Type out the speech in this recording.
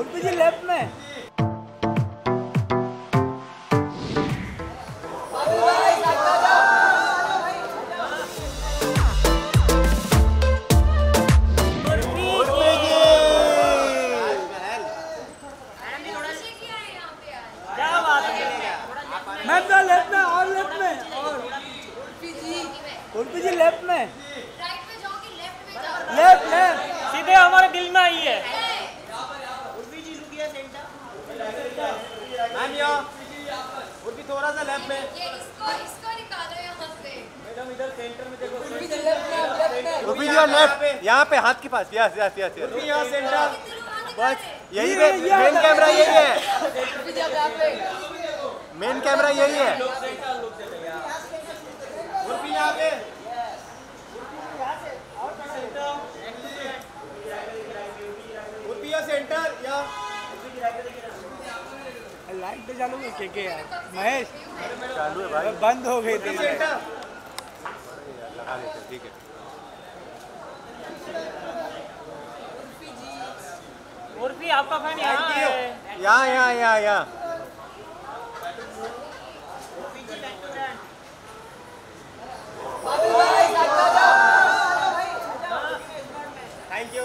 Urfi ji left में तो left में, और लेफ़्ट में। और उर्फी जी लेफ़्ट में लेफ़्ट लेफ़्ट सीधे हमारे दिल में आई है मैम यो उर्फी थोड़ा सा लेफ़्ट में। उर्फी जी लेफ़्ट यहाँ पे। हाथ के पास यस यस यस यस यहाँ सेंटर बस यही मेन कैमरा यही है। मेन कैमरा यही है। उर्फी यहाँ पे। सेंटर या लाइट तो चालू है के के यार? महेश चालू है भाई। बंद हो गई थी लगा लेते ठीक है उर्फी आपका फ़ैन यहाँ है। यहाँ यहाँ यहाँ यहाँ thank you